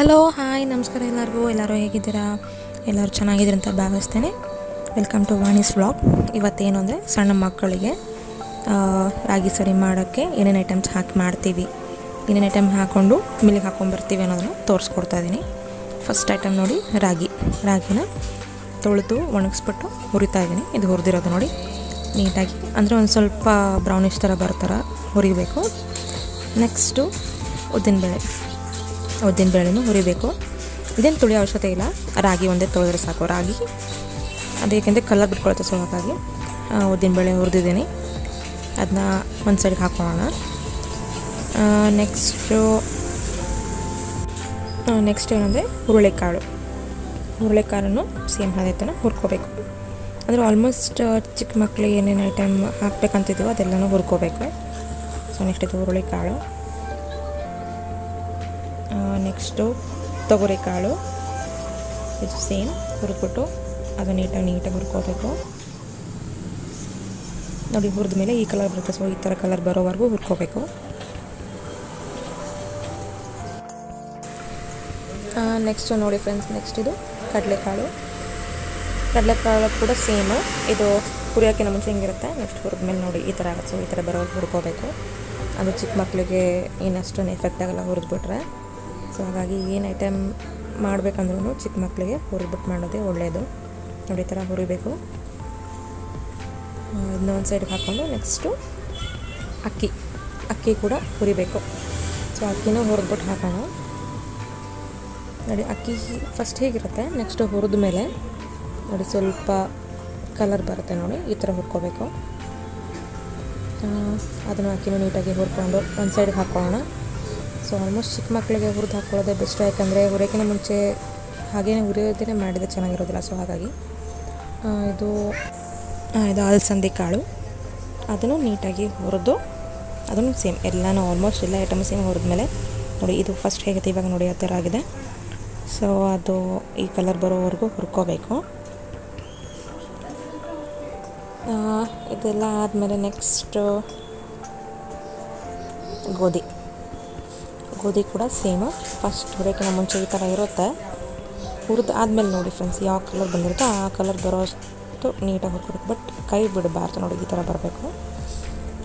Hello hi ನಮಸ್ಕಾರ ಎಲ್ಲರಿಗೂ. ಎಲ್ಲರೂ ಹೇಗಿದ್ದೀರಾ? ಎಲ್ಲರೂ ಚೆನ್ನಾಗಿದ್ದೀರ ಅಂತ ಭಾವಿಸ್ತೇನೆ. ವೆಲ್ಕಮ್ ಟು ವಾಣಿಸ್ ವ್ಲಾಗ್ ಇವತ್ತೇನು ಅಂದರೆ ಸಣ್ಣ ಮಕ್ಕಳಿಗೆ ರಾಗಿ ಸರಿ ಮಾಡೋಕ್ಕೆ ಏನೇನು ಐಟಮ್ಸ್ ಹಾಕಿ ಮಾಡ್ತೀವಿ. ಏನೇನು ಐಟಮ್ ಹಾಕ್ಕೊಂಡು ಮಿಲ್ಲಿಗೆ ಹಾಕ್ಕೊಂಬರ್ತೀವಿ ಅನ್ನೋದನ್ನು ತೋರಿಸ್ಕೊಡ್ತಾ ಇದ್ದೀನಿ ಫಸ್ಟ್ ಐಟಮ್ ನೋಡಿ, ರಾಗಿ. ರಾಗಿನ ತೊಳೆದು ಒಣಗಿಸ್ಬಿಟ್ಟು ಹುರಿತಾ ಇದ್ದೀನಿ ಇದು ಹುರಿದಿರೋದು ನೋಡಿ. ನೀಟಾಗಿ. ಅಂದರೆ ಒಂದು ಸ್ವಲ್ಪ ಬ್ರೌನಿಷ್ ಥರ ಬರ್ತಾರೆ ಹುರಿಬೇಕು. ನೆಕ್ಸ್ಟು ಉದ್ದಿನಬೇಳೆ. ಉದ್ದಿನಬೇಳೆನೂ ಹುರಿಬೇಕು. ಇದೇನು ತುಳಿಯೋ ಅವಶ್ಯಕತೆ ಇಲ್ಲ. ರಾಗಿ ಒಂದೇ ತೊಳೆದ್ರೆ ಸಾಕು. ರಾಗಿ ಅದೇಕೆಂದರೆ ಕಲರ್ ಬಿಟ್ಕೊಳುತ್ತೆ ಸೊ ಹಾಗಾಗಿ ಉದ್ದಿನಬೇಳೆ ಹುರಿದಿದ್ದೀನಿ. ಅದನ್ನ ಒಂದು ಸೈಡ್ಗೆ ಹಾಕೊಳ್ಳೋಣ. ನೆಕ್ಸ್ಟು ನೆಕ್ಸ್ಟ್ ಏನಂದರೆ ಹುರುಳಿಕಾಳು. ಹುರುಳಿಕಾಳನ್ನು ಸೇಮ್ ಅದೇ ಥರ ಹುರ್ಕೋಬೇಕು. ಅಂದರೆ ಆಲ್ಮೋಸ್ಟ್ ಚಿಕ್ಕ ಮಕ್ಕಳಿಗೆ ಏನೇನು ಐಟಮ್ ಹಾಕ್ಬೇಕಂತಿದ್ದೀವೋ ಅದೆಲ್ಲನೂ ಹುರ್ಕೋಬೇಕು. ಸೊ ನೆಕ್ಸ್ಟ್ ಇದು ಹುರುಳಿಕಾಳು. ನೆಕ್ಸ್ಟು ತೊಗರಿಕಾಳು ಇದು ಸೇಮ್, ಹುರಿದ್ಬಿಟ್ಟು ಅದು ನೀಟಾಗಿ ನೀಟಾಗಿ ಹುರ್ಕೋಬೇಕು. ನೋಡಿ, ಹುರಿದ ಮೇಲೆ ಈ ಕಲರ್ ಬರುತ್ತೆ. ಸೊ ಈ ಥರ ಕಲರ್ ಬರೋವರೆಗೂ ಹುರ್ಕೋಬೇಕು. ನೆಕ್ಸ್ಟು ನೋಡಿ ಫ್ರೆಂಡ್ಸ್ ನೆಕ್ಸ್ಟ್ ಇದು ಕಡಲೆಕಾಳು. ಕಡಲೆಕಾಳು ಕೂಡ ಸೇಮು. ಇದು ಹುರಿಯೋಕ್ಕಿಂತ ಮುಂಚೆ ಹಿಂಗಿರುತ್ತೆ. ನೆಕ್ಸ್ಟ್ ಹುರಿದ್ಮೇಲೆ ನೋಡಿ, ಈ ಥರ ಆಗುತ್ತೆ. ಸೊ ಈ ಥರ ಬರೋವರೆಗೂ ಹುರ್ಕೋಬೇಕು. ಅದು ಚಿಕ್ಕ ಮಕ್ಕಳಿಗೆ ಏನಷ್ಟೊಂದು ಎಫೆಕ್ಟ್ ಆಗಲ್ಲ, ಹುರಿದ್ಬಿಟ್ರೆ. ಸೊ ಹಾಗಾಗಿ ಏನು ಐಟಮ್ ಮಾಡಬೇಕಂದ್ರೂ ಚಿಕ್ಕ ಮಕ್ಕಳಿಗೆ ಹುರಿಬಿಟ್ಟು ಮಾಡೋದೇ ಒಳ್ಳೆಯದು ನೋಡಿ, ಈ ಥರ ಹುರಿಬೇಕು. ಇದನ್ನ ಒಂದು ಸೈಡ್ಗೆ ಹಾಕ್ಕೊಂಡು ನೆಕ್ಸ್ಟು ಅಕ್ಕಿ. ಅಕ್ಕಿ ಕೂಡ ಹುರಿಬೇಕು. ಸೊ, ಅಕ್ಕಿನೂ ಹುರಿದ್ಬಿಟ್ಟು ಹಾಕೋಣ. ನೋಡಿ, ಅಕ್ಕಿ ಫಸ್ಟ್ ಹೀಗಿರುತ್ತೆ ನೆಕ್ಸ್ಟ್ ಹುರಿದ ಮೇಲೆ. ನೋಡಿ, ಸ್ವಲ್ಪ ಕಲರ್ ಬರುತ್ತೆ ನೋಡಿ, ಈ ಥರ ಹುರ್ಕೋಬೇಕು. ಅದನ್ನು ಅಕ್ಕಿನೂ ನೀಟಾಗಿ ಹುರ್ಕೊಂಡು ಒಂದು ಸೈಡ್ಗೆ ಹಾಕ್ಕೊಳ್ಳೋಣ ಸೊ ಆಲ್ಮೋಸ್ಟ್ ಚಿಕ್ಕ ಮಕ್ಕಳಿಗೆ ಹುರಿದು ಹಾಕ್ಕೊಳ್ಳೋದೇ ಬೆಸ್ಟ್ ಯಾಕಂದರೆ ಹುರಿಯೋಕ್ಕಿಂತ ಮುಂಚೆ ಹಾಗೇನೆ ಹುರಿಯೋದೇ ಮಾಡಿದರೆ ಚೆನ್ನಾಗಿರೋದಿಲ್ಲ. ಸೊ ಹಾಗಾಗಿ ಇದು ಇದು ಅಲಸಂದಿ ಕಾಳು. ಅದನ್ನು ನೀಟಾಗಿ ಹುರಿದು, ಅದನ್ನು ಸೇಮ್ ಎಲ್ಲನೂ ಆಲ್ಮೋಸ್ಟ್ ಎಲ್ಲ ಐಟಮ್ ಸೇಮ್ ಹುರಿದ್ಮೇಲೆ ನೋಡಿ, ಇದು ಫಸ್ಟ್ ಹೇಗಿದೆ ಇವಾಗ ನೋಡಿ, ಆ ಥರ ಆಗಿದೆ. ಸೊ ಅದು ಈ ಕಲರ್ ಬರೋವರೆಗೂ ಹುರ್ಕೋಬೇಕು. ಇದೆಲ್ಲ ಆದಮೇಲೆ ನೆಕ್ಸ್ಟು ಗೋಧಿ. ಗೋಧಿ ಕೂಡ ಸೇಮ್. ಫಸ್ಟ್ ಹುರಿಯೋಕ್ಕಿಂತ ಮುಂಚೆ ಈ ಥರ ಇರುತ್ತೆ. ಹುರಿದು ಆದಮೇಲೆ ನೋಡಿ ಫ್ರೆಂಡ್ಸ್ ಯಾವ ಕಲರ್ ಬಂದಿರುತ್ತೋ ಆ ಕಲರ್ ಬರೋ ಅಷ್ಟು ನೀಟಾಗಿ ಹುರ್ಕೊಬೇಕು ಬಟ್ ಕೈ ಬಿಡಬಾರ್ದು ನೋಡಿ ಈ ಥರ ಬರಬೇಕು.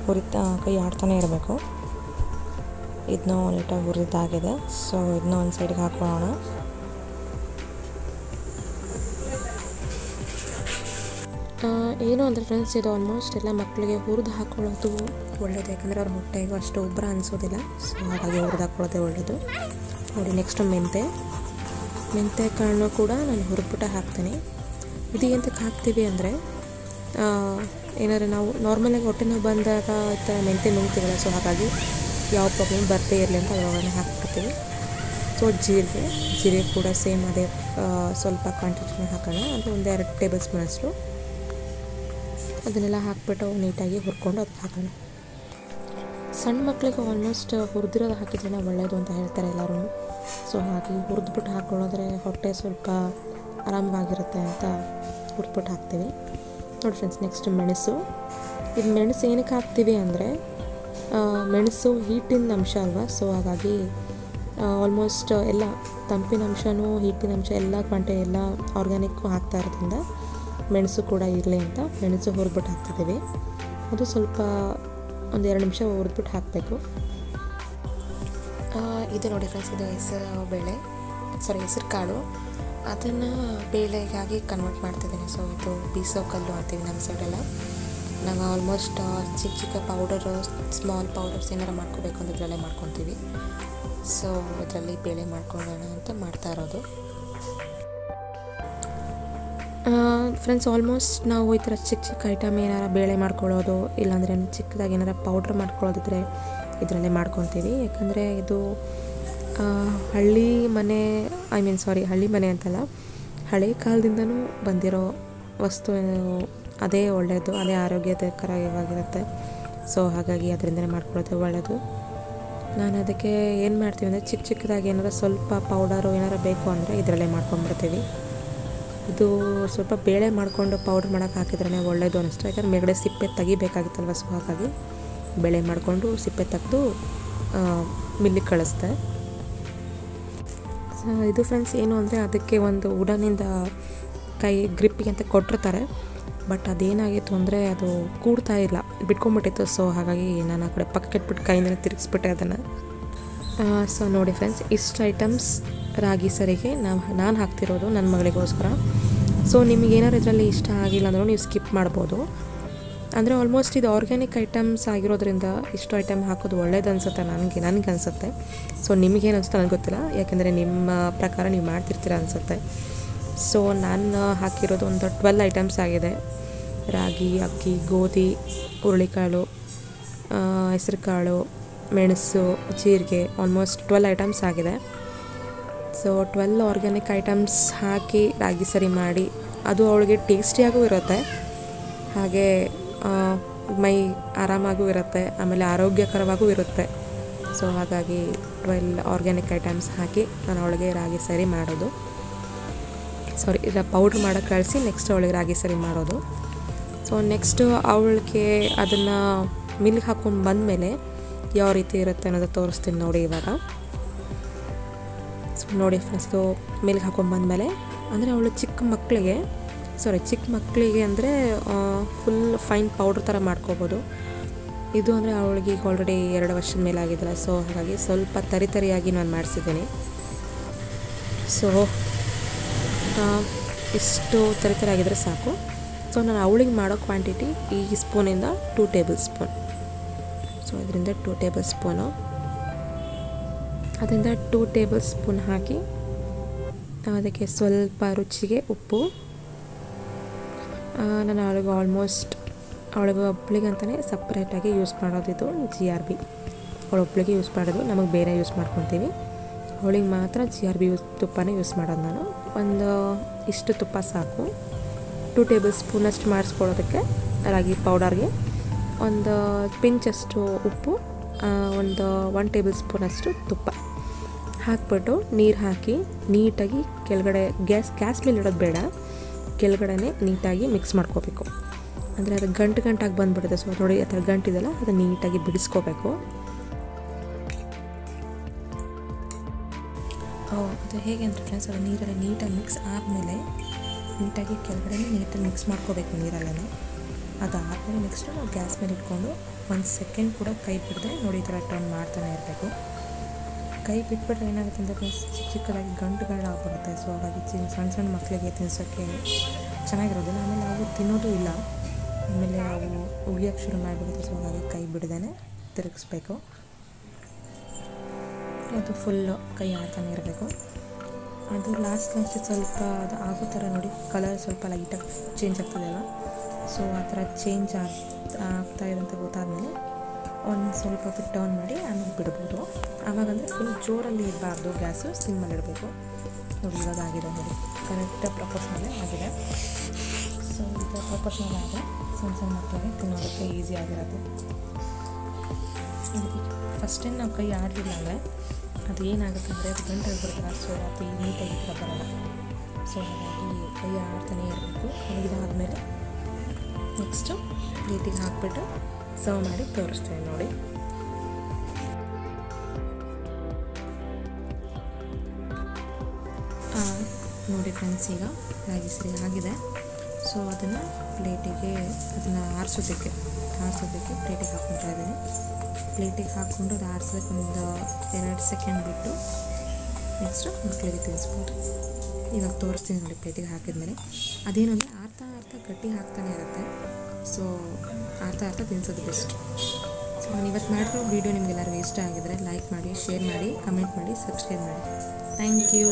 ಹುರಿತಾ, ಕೈ ಆಡ್ತಾನೆ ಇರಬೇಕು. ಇದನ್ನೂ ನೀಟಾಗಿ ಹುರಿದಾಗಿದೆ ಸೊ ಇದನ್ನ ಒಂದು ಸೈಡ್ಗೆ ಹಾಕೊಳ್ಳೋಣ. ಏನು ಅಂದರೆ ಫ್ರೆಂಡ್ಸ್ ಇದು ಆಲ್ಮೋಸ್ಟ್ ಎಲ್ಲ ಮಕ್ಕಳಿಗೆ ಹುರಿದು ಹಾಕೊಳ್ಳೋದು ಒಳ್ಳೆಯದು ಯಾಕಂದರೆ ಅವ್ರ ಹೊಟ್ಟೆಗೂ ಅಷ್ಟು ಉಬ್ಬರ ಅನಿಸೋದಿಲ್ಲ. ಸೊ ಹಾಗಾಗಿ ಹುರಿದು ಹಾಕೊಳ್ಳೋದೇ ಒಳ್ಳೆಯದು ನೋಡಿ ನೆಕ್ಸ್ಟ್ ಮೆಂತೆ. ಮೆಂತೆ ಕಾಳನ್ನು ಕೂಡ ನಾನು ಹುರಿದ್ಬಿಟ್ಟು ಹಾಕ್ತೀನಿ. ಇದು ಎಂತಕ್ಕೆ ಹಾಕ್ತೀವಿ ಅಂದರೆ ಏನಾದರೂ ನಾವು ನಾರ್ಮಲಾಗಿ ಹೊಟ್ಟೆ ನೋವು ಬಂದಾಗ ಥರ ಮೆಂತೆ ನುಂಗ್ತೀವಲ್ಲ ಸೊ ಹಾಗಾಗಿ ಯಾವ ಪ್ರಾಬ್ಲಮ್ ಬರ್ತೇ ಇರಲಿ ಅಂತ ಅದ್ರೊಳಗಡೆ ಹಾಕ್ಬಿಡ್ತೀವಿ. ಸೊ ಜೀರಿಗೆ. ಜೀರಿಗೆ ಕೂಡ ಸೇಮ್ ಅದೇ ಸ್ವಲ್ಪ ಕ್ವಾಂಟಿಟಿನ ಹಾಕೋಣ. ಅದು ಒಂದು ಎರಡು ಟೇಬಲ್ ಸ್ಪೂನಷ್ಟು ಅದನ್ನೆಲ್ಲ ಹಾಕ್ಬಿಟ್ಟು ನೀಟಾಗಿ ಹುರ್ಕೊಂಡು ಅದಕ್ಕೆ ಹಾಕೋಣ. ಸಣ್ಣ ಮಕ್ಕಳಿಗೆ ಆಲ್ಮೋಸ್ಟ್ ಹುರಿದಿರೋದು ಹಾಕಿದ್ರೆ ಒಳ್ಳೆಯದು ಅಂತ ಹೇಳ್ತಾರೆ ಎಲ್ಲರೂ. ಸೊ ಹಾಗೆ ಹುರಿದ್ಬಿಟ್ಟು ಹಾಕ್ಕೊಳ್ಳೋದ್ರೆ ಹೊಟ್ಟೆ ಸ್ವಲ್ಪ ಆರಾಮವಾಗಿರುತ್ತೆ ಅಂತ ಹುರಿದ್ಬಿಟ್ಟು ಹಾಕ್ತೀವಿ. ನೋಡಿ ಫ್ರೆಂಡ್ಸ್ ನೆಕ್ಸ್ಟ್ ಮೆಣಸು. ಇದು ಮೆಣಸು ಏನಕ್ಕೆ ಹಾಕ್ತೀವಿ ಅಂದರೆ ಮೆಣಸು ಹೀಟಿನ ಅಂಶ ಅಲ್ವಾ? ಸೊ ಹಾಗಾಗಿ ಆಲ್ಮೋಸ್ಟ್ ಎಲ್ಲ ತಂಪಿನ ಅಂಶನೂ ಹೀಟಿನ ಅಂಶ ಎಲ್ಲ ಕ್ವಾಂಟಿ ಎಲ್ಲ ಆರ್ಗ್ಯಾನಿಕ್ಕು ಹಾಕ್ತಾ ಇರೋದ್ರಿಂದ ಮೆಣಸು ಕೂಡ ಇರಲಿ ಅಂತ ಮೆಣಸು ಹುರಿದ್ಬಿಟ್ಟು ಹಾಕ್ತಿದ್ದೀವಿ. ಅದು ಸ್ವಲ್ಪ ಒಂದು ಎರಡು ನಿಮಿಷ ಹುರಿದ್ಬಿಟ್ಟು ಹಾಕಬೇಕು. ಇದು ನೋಡಿ ಫ್ರೆಂಡ್ಸ್ ಇದು ಹೆಸರು ಬೇಳೆ. ಸಾರಿ ಹೆಸರು ಕಾಳು. ಅದನ್ನು ಬೇಳೆಗಾಗಿ ಕನ್ವರ್ಟ್ ಮಾಡ್ತಿದ್ದೀನಿ. ಸೊ ಇದು ಬೀಸೋ ಕಲ್ಲು ಅಂತೀವಿ ನಮ್ಮ ಸೈಡೆಲ್ಲ ನಾವು ಆಲ್ಮೋಸ್ಟ್ ಚಿಕ್ಕ ಚಿಕ್ಕ ಪೌಡರು ಸ್ಮಾಲ್ ಪೌಡರ್ಸ್ ಏನಾರು ಮಾಡ್ಕೋಬೇಕು ಅಂತ ಇದರಲ್ಲೇ ಮಾಡ್ಕೊತೀವಿ. ಸೊ ಅದರಲ್ಲಿ ಬೇಳೆ ಮಾಡ್ಕೊಳ್ಳೋಣ ಅಂತ ಮಾಡ್ತಾ ಇರೋದು. ಫ್ರೆಂಡ್ಸ್ ಆಲ್ಮೋಸ್ಟ್ ನಾವು ಈ ಥರ ಚಿಕ್ಕ ಚಿಕ್ಕ ಐಟಮ್ ಏನಾರ ಬೇಳೆ ಮಾಡ್ಕೊಳ್ಳೋದು, ಇಲ್ಲಾಂದರೆ ಚಿಕ್ಕದಾಗಿ ಏನಾರ ಪೌಡ್ರ್ ಮಾಡ್ಕೊಳ್ಳೋದಿದ್ರೆ ಇದರಲ್ಲೇ ಮಾಡ್ಕೊತೀವಿ ಯಾಕಂದರೆ ಇದು ಹಳ್ಳಿ ಮನೆ ಐ ಮೀನ್ ಸಾರಿ ಹಳ್ಳಿ ಮನೆ ಅಂತಲ್ಲ, ಹಳೆ ಕಾಲದಿಂದನೂ ಬಂದಿರೋ ವಸ್ತು ಅದೇ ಒಳ್ಳೆಯದು ಅದೇ ಆರೋಗ್ಯಕರವಾಗಿರುತ್ತೆ. ಸೊ ಹಾಗಾಗಿ ಅದರಿಂದನೇ ಮಾಡ್ಕೊಳ್ಳೋದು ಒಳ್ಳೆಯದು ನಾನು ಅದಕ್ಕೆ ಏನು ಮಾಡ್ತೀವಿ ಅಂದರೆ ಚಿಕ್ಕ ಚಿಕ್ಕದಾಗಿ ಏನಾರ ಸ್ವಲ್ಪ ಪೌಡರು ಏನಾರ ಬೇಕು ಅಂದರೆ ಇದರಲ್ಲೇ ಮಾಡ್ಕೊಂಡ್ಬಿಡ್ತೀವಿ. ಇದು ಸ್ವಲ್ಪ ಬೇಳೆ ಮಾಡಿಕೊಂಡು ಪೌಡ್ರ್ ಮಾಡೋಕೆ ಹಾಕಿದ್ರೆ ಒಳ್ಳೆಯದು ಅನಿಸ್ತು ಯಾಕಂದ್ರೆ ಮೇಗಡೆ ಸಿಪ್ಪೆ ತೆಗಿಬೇಕಾಗಿತ್ತಲ್ವ ಸೊ ಹಾಗಾಗಿ ಬೇಳೆ ಮಾಡಿಕೊಂಡು ಸಿಪ್ಪೆ ತೆಗೆದು ಮಿಲ್ಲಿಗೆ ಕಳಿಸ್ದೆ. ಇದು ಫ್ರೆಂಡ್ಸ್ ಏನು ಅಂದರೆ ಅದಕ್ಕೆ ಒಂದು ಉಡನಿಂದ ಕೈ ಗ್ರಿಪ್ಪಿಗೆ ಅಂತ ಕೊಟ್ಟಿರ್ತಾರೆ. ಬಟ್ ಅದೇನಾಗಿತ್ತು ಅಂದರೆ ಅದು ಕೂಡ್ತಾ ಇಲ್ಲ, ಬಿಟ್ಕೊಂಡ್ಬಿಟ್ಟಿತ್ತು. ಸೊ ಹಾಗಾಗಿ ನಾನು ಆ ಕಡೆ ಪಕ್ಕಕ್ಕೆ ಇಟ್ಬಿಟ್ಟು ಕೈಯಿಂದ ತಿರುಗಿಸ್ಬಿಟ್ಟೆ ಅದನ್ನು. ಸೊ ನೋಡಿ ಫ್ರೆಂಡ್ಸ್ ಇಷ್ಟು ಐಟಮ್ಸ್ ರಾಗಿ ಸರಿಗೆ ನಾವು ನಾನು ಹಾಕ್ತಿರೋದು ನನ್ನ ಮಗಳಿಗೋಸ್ಕರ. ಸೊ ನಿಮಗೇನಾರು ಇದರಲ್ಲಿ ಇಷ್ಟ ಆಗಿಲ್ಲ ಅಂದರೂ ನೀವು ಸ್ಕಿಪ್ ಮಾಡ್ಬೋದು. ಅಂದರೆ ಆಲ್ಮೋಸ್ಟ್ ಇದು ಆರ್ಗ್ಯಾನಿಕ್ ಐಟಮ್ಸ್ ಆಗಿರೋದ್ರಿಂದ ಇಷ್ಟು ಐಟಮ್ ಹಾಕೋದು ಒಳ್ಳೇದು ಅನಿಸುತ್ತೆ ನನಗೆ ನನಗೆ ಅನಿಸುತ್ತೆ. ಸೊ ನಿಮಗೇನು ಅನಿಸುತ್ತೆ ನನಗೆ ಗೊತ್ತಿಲ್ಲ. ಯಾಕೆಂದರೆ ನಿಮ್ಮ ಪ್ರಕಾರ ನೀವು ಮಾಡ್ತಿರ್ತೀರ ಅನಿಸುತ್ತೆ. ಸೊ ನಾನು ಹಾಕಿರೋದು ಒಂದು ಟ್ವೆಲ್ ಐಟಮ್ಸ್ ಆಗಿದೆ. ರಾಗಿ, ಅಕ್ಕಿ, ಗೋಧಿ, ಹುರುಳಿಕಾಳು ಹೆಸರುಕಾಳು, ಮೆಣಸು, ಜೀರಿಗೆ ಆಲ್ಮೋಸ್ಟ್ ಟ್ವೆಲ್ ಐಟಮ್ಸ್ ಆಗಿದೆ. ಸೊ ಟ್ವೆಲ್ ಆರ್ಗ್ಯಾನಿಕ್ ಐಟಮ್ಸ್ ಹಾಕಿ ರಾಗಿ ಸರಿ ಮಾಡಿ, ಅದು ಅವಳಿಗೆ ಟೇಸ್ಟಿಯಾಗೂ ಇರುತ್ತೆ, ಹಾಗೆ ಮೈ ಆರಾಮಾಗೂ ಇರುತ್ತೆ, ಆಮೇಲೆ ಆರೋಗ್ಯಕರವಾಗೂ ಇರುತ್ತೆ. ಸೊ ಹಾಗಾಗಿ ಟ್ವೆಲ್ ಆರ್ಗ್ಯಾನಿಕ್ ಐಟಮ್ಸ್ ಹಾಕಿ ನಾನು ಅವಳಿಗೆ ರಾಗಿ ಸರಿ ಮಾಡೋದು. ಸಾರಿ, ಇಲ್ಲ, ಪೌಡ್ರ್ ಮಾಡೋಕ್ಕೆ ಕಳಿಸಿ, ನೆಕ್ಸ್ಟ್ ಅವಳಿಗೆ ರಾಗಿ ಸರಿ ಮಾಡೋದು. ಸೊ ನೆಕ್ಸ್ಟು ಅವಳಿಗೆ ಅದನ್ನು ಮಿಲ್ಗೆ ಹಾಕ್ಕೊಂಡು ಬಂದಮೇಲೆ ಯಾವ ರೀತಿ ಇರುತ್ತೆ ಅನ್ನೋದು ತೋರಿಸ್ತೀನಿ ನೋಡಿ ಇವಾಗ. ನೋಡಿ ಫ್ರೆಂಡ್ಸ್ ಮೇಲ್ಗೆ ಬಂದ ಬಂದಮೇಲೆ, ಅಂದರೆ ಅವಳು ಚಿಕ್ಕ ಮಕ್ಕಳಿಗೆ ಸಾರಿ ಚಿಕ್ಕ ಮಕ್ಕಳಿಗೆ ಅಂದರೆ ಫುಲ್ ಫೈನ್ ಪೌಡ್ರ್ ಥರ ಮಾಡ್ಕೋಬೋದು. ಇದು ಅಂದರೆ ಅವಳಿಗೆ ಈಗ ಆಲ್ರೆಡಿ ಎರಡು ವರ್ಷದ ಮೇಲೆ ಆಗಿದ್ದಲ್ಲ ಸೊ ಹಾಗಾಗಿ ಸ್ವಲ್ಪ ತರಿ ತರಿಯಾಗಿ ನಾನು ಮಾಡಿಸಿದ್ದೀನಿ. ಸೊ ಇಷ್ಟು ತರಿ ಆಗಿದ್ರೆ ಸಾಕು. ಸೊ ನಾನು ಅವಳಿಗೆ ಮಾಡೋ ಕ್ವಾಂಟಿಟಿ ಈ ಸ್ಪೂನಿಂದ ಟೂ ಟೇಬಲ್ ಸ್ಪೂನ್ ಸೊ ಇದರಿಂದ ಟೂ ಟೇಬಲ್ ಸ್ಪೂನು ಅದರಿಂದ ಟೂ ಟೇಬಲ್ ಸ್ಪೂನ್ ಹಾಕಿ ಅದಕ್ಕೆ ಸ್ವಲ್ಪ ರುಚಿಗೆ ಉಪ್ಪು. ನಾನು ಅವಳಿಗೆ ಆಲ್ಮೋಸ್ಟ್ ಅವಳಿಗೆ ಒಬ್ಳಿಗೆ ಅಂತಲೇ ಸಪ್ರೇಟಾಗಿ ಯೂಸ್ ಮಾಡೋದಿದ್ದು ಜಿ ಆರ್ ಬಿ ಅವಳೊಬ್ಳಿಗೆ ಯೂಸ್ ಮಾಡೋದು, ನಮಗೆ ಬೇರೆ ಯೂಸ್ ಮಾಡ್ಕೊತೀವಿ. ಅವಳಿಗೆ ಮಾತ್ರ ಜಿ ಆರ್ ಬಿ ಯೂಸ್ ತುಪ್ಪನೇ ಯೂಸ್ ಮಾಡೋದು ನಾನು. ಒಂದು ಇಷ್ಟು ತುಪ್ಪ ಸಾಕು. ಟೂ ಟೇಬಲ್ ಸ್ಪೂನಷ್ಟು ಮಾಡಿಸ್ಕೊಳ್ಳೋದಕ್ಕೆ, ರಾಗಿ ಪೌಡರ್ಗೆ ಒಂದು ಪಿಂಚಷ್ಟು ಉಪ್ಪು ಒಂದು ಒನ್ ಟೇಬಲ್ ಸ್ಪೂನಷ್ಟು ತುಪ್ಪ. ಹಾಕ್ಬಿಟ್ಟು ನೀರು ಹಾಕಿ ನೀಟಾಗಿ ಕೆಳಗಡೆ ಗ್ಯಾಸ್ ಗ್ಯಾಸ್ ಮೇಲೆ ಇಡೋದು ಬೇಡ. ಕೆಳಗಡೆನೆ ನೀಟಾಗಿ ಮಿಕ್ಸ್ ಮಾಡ್ಕೋಬೇಕು. ಅಂದರೆ ಅದು ಗಂಟು ಗಂಟಾಗಿ ಬಂದುಬಿಡುತ್ತೆ. ಸೊ ನೋಡಿ, ಆ ಥರ ಗಂಟಿದೆಲ್ಲ ಅದು ನೀಟಾಗಿ ಬಿಡಿಸ್ಕೋಬೇಕು. ಅದು ಹೇಗೆ ಅಂದರೆ ಫ್ರೆಂಡ್ಸ್ ಅದು ನೀರಲ್ಲಿ ನೀಟಾಗಿ ಮಿಕ್ಸ್ ಆದಮೇಲೆ ನೀಟಾಗಿ ಕೆಳಗಡೆ ನೀಟಾಗಿ ಮಿಕ್ಸ್ ಮಾಡ್ಕೋಬೇಕು ನೀರಲ್ಲೇ ಆದಮೇಲೆ ನೆಕ್ಸ್ಟು ನಾವು ಗ್ಯಾಸ್ ಮೇಲೆ ಇಟ್ಕೊಂಡು ಒಂದು ಸೆಕೆಂಡ್ ಕೂಡ ಕೈ ಬಿಡದೆ ನೋಡಿ, ಈ ಥರ ಟರ್ನ್ ಮಾಡ್ತಾನೆ ಇರಬೇಕು. ಕೈ ಬಿಟ್ಬಿಟ್ರೆ ಏನಾಗುತ್ತೆ ಅಂದರೆ ಚಿಕ್ಕ ಚಿಕ್ಕದಾಗಿ ಗಂಟು ಗಂಟು ಆಗ್ಬಿಡುತ್ತೆ ಸೊ ಹಾಗಾಗಿ ಚಿನ್ನ ಸಣ್ಣ ಸಣ್ಣ ಮಕ್ಕಳಿಗೆ ತಿನ್ನಿಸೋಕ್ಕೆ ಚೆನ್ನಾಗಿರೋದಿಲ್ಲ. ಆಮೇಲೆ ಅವು ತಿನ್ನೋದು ಇಲ್ಲ. ಆಮೇಲೆ ಅವು ಉಗಿಯೋಕ್ಕೆ ಶುರು ಮಾಡಿಬಿಡುತ್ತೆ. ಸೊ ಹಾಗಾಗಿ ಕೈ ಬಿಡದೇ ತಿರುಗಿಸ್ಬೇಕು. ಅದು ಫುಲ್ಲು ಕೈ ಆಡ್ತಾನೆ ಇರಬೇಕು. ಅದು ಲಾಸ್ಟ್ ಲಾಸ್ಟ್ ಸ್ವಲ್ಪ ಅದು ಆಗೋ ಥರ ನೋಡಿ. ಕಲರ್ ಸ್ವಲ್ಪ ಲೈಟಾಗಿ ಚೇಂಜ್ ಆಗ್ತದಲ್ಲ. ಸೊ ಆ ಥರ ಚೇಂಜ್ ಆಗ್, ಆಗ್ತಾ ಇರೋಂಥ ಗೊತ್ತಾದಮೇಲೆ ಒಂದು ಸ್ವಲ್ಪ ಹೊತ್ತು ಟರ್ನ್ ಮಾಡಿ ಆಮೇಲೆ ಬಿಡ್ಬೋದು. ಆವಾಗಂದರೆ ಫುಲ್ ಜೋರಲ್ಲಿ ಇರಬಾರ್ದು ಗ್ಯಾಸು ಸಿಮ್ಮಲ್ಲಿ ಇಡಬೇಕು. ನೋಡಿ, ಇವಾಗ ಆಗಿದೆ ನೋಡಿ. ಕರೆಕ್ಟ್ ಪ್ರಪೋರ್ಷನಲ್ಲೇ ಆಗಿದೆ. ಸೊ ಇದು ಪ್ರಪೋರ್ಷನಲ್ ಆದರೆ ಸಣ್ಣ ಸಣ್ಣ ಮಕ್ಕಳಿಗೆ ತಿನ್ನೋದಕ್ಕೆ ಈಸಿ ಆಗಿರುತ್ತೆ. ಫಸ್ಟ್ ನಾವು ಕೈ ಆಡಲಿಲ್ಲ ಅಂದರೆ ಅದು ಏನಾಗುತ್ತೆ ಅಂದರೆ ಅದು ಗಂಟೆ ಬಿಡ್ತಾರೆ ಸೊ ಅದು ನೀಟಾಗಿ ಥರ ಬರಲ್ಲ. ಸೊ ಹಾಗಾಗಿ ಕೈ ಆಡ್ತಾನೆ ಇರಬೇಕು. ಇದಾದಮೇಲೆ ನೆಕ್ಸ್ಟು ಪ್ಲೇಟಿಗೆ ಹಾಕ್ಬಿಟ್ಟು ಸರ್ವ್ ಮಾಡಿ ತೋರಿಸ್ತೇನೆ ನೋಡಿ. ನೋಡಿ ಫ್ರೆಂಡ್ಸ್ ಈಗ ರಾಗಿ ಆಗಿದೆ. ಸೊ ಅದನ್ನು ಪ್ಲೇಟಿಗೆ ಅದನ್ನು ಆರಿಸೋದಕ್ಕೆ ಆರಿಸೋದಕ್ಕೆ ಪ್ಲೇಟಿಗೆ ಹಾಕ್ಕೊತಾ ಇದ್ದೀನಿ. ಪ್ಲೇಟಿಗೆ ಹಾಕ್ಕೊಂಡು ಅದು ಆರಿಸೋದಕ್ಕೆ ಒಂದು ಎರಡು ಸೆಕೆಂಡ್ ಬಿಟ್ಟು ನೆಕ್ಸ್ಟು ಮಕ್ಕಳಿಗೆ ತಿನ್ನಿಸ್ಬೋದು ಇವಾಗ ತೋರಿಸ್ತೀನಿ ನೋಡಿ ಪ್ಲೇಟಿಗೆ ಹಾಕಿದ್ಮೇಲೆ. ಅದೇನಂದರೆ ಆರ್ತಾ ಆರ್ತಾ ಗಟ್ಟಿ ಹಾಕ್ತಾನೆ ಇರುತ್ತೆ. ಸೊ ಆತ ಆತ ತಿನ್ಸೋದು ಬೆಸ್ಟ್ ಸೊ ನಾನು ಇವತ್ತು ಮಾಡಿರೋ ವೀಡಿಯೋ ನಿಮಗೆಲ್ಲರಿಗೂ ಇಷ್ಟ ಆಗಿದ್ರೆ ಲೈಕ್ ಮಾಡಿ ಶೇರ್ ಮಾಡಿ ಕಮೆಂಟ್ ಮಾಡಿ ಸಬ್ಸ್ಕ್ರೈಬ್ ಮಾಡಿ. Thank you